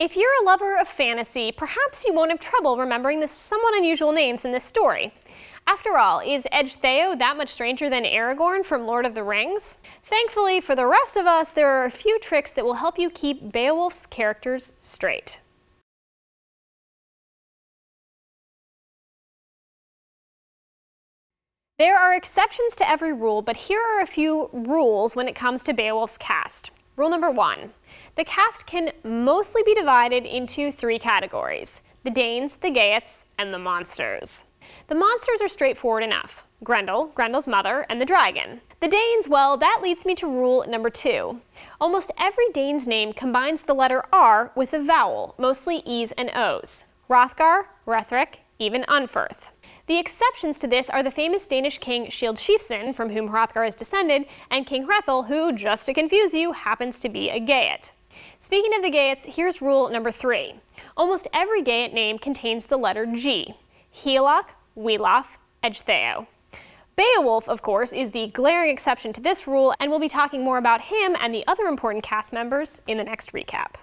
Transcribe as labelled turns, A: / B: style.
A: If you're a lover of fantasy, perhaps you won't have trouble remembering the somewhat unusual names in this story. After all, is Ecgtheow that much stranger than Aragorn from Lord of the Rings? Thankfully, for the rest of us, there are a few tricks that will help you keep Beowulf's characters straight. There are exceptions to every rule, but here are a few rules when it comes to Beowulf's cast. Rule number one, the cast can mostly be divided into three categories, the Danes, the Geats, and the monsters. The monsters are straightforward enough. Grendel, Grendel's mother, and the dragon. The Danes, well, that leads me to rule number two. Almost every Dane's name combines the letter R with a vowel, mostly E's and O's. Hrothgar, Hrethric, even Unferth. The exceptions to this are the famous Danish king Skjold from whom Hrothgar is descended, and King Hrethel, who, just to confuse you, happens to be a Geat. Speaking of the Geats, here's rule number three. Almost every Geat name contains the letter G. Higelac, Wiglaf, Ecgtheow. Beowulf, of course, is the glaring exception to this rule, and we'll be talking more about him and the other important cast members in the next recap.